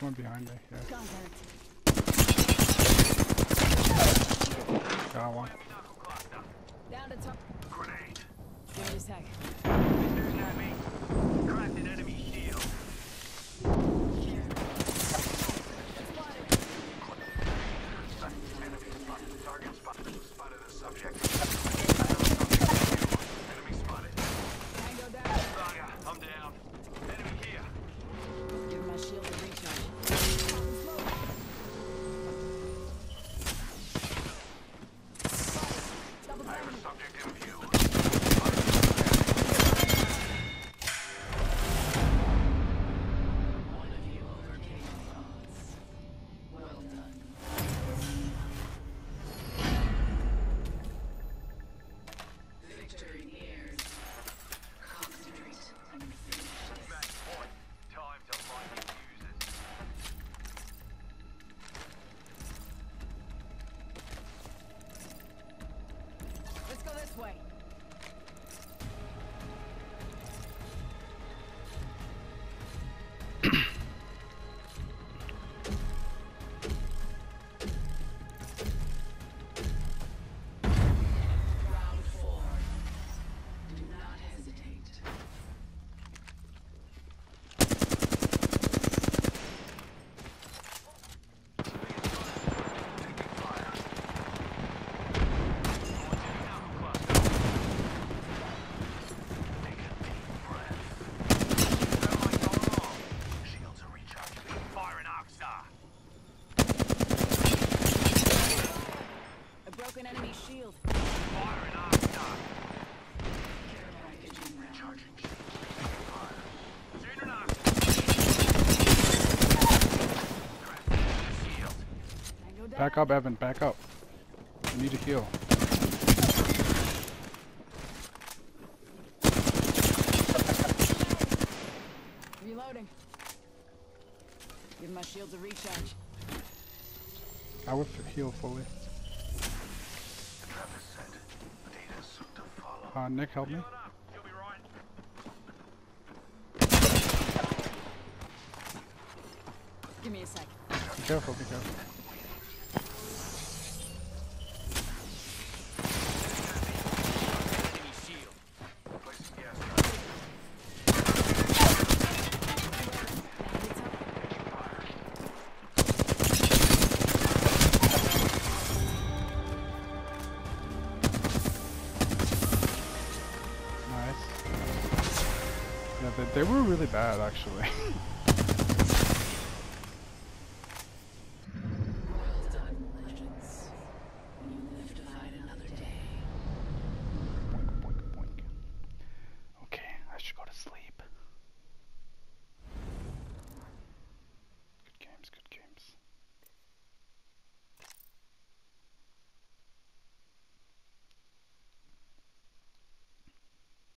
one behind me. Yeah, got one. Down to top. Grenade. Give me a sec. Victory nears. Concentrate and finish. Match point. Time to light your fuses. Let's go this way. Back up, Evan. Back up. You need to heal. Reloading. Give my shields a recharge. I would heal fully. The trap is set. Data soon to follow. Uh, Nick, help me. Healing up. You'll be right. Give me a sec. Be careful, be careful. They were really bad, actually.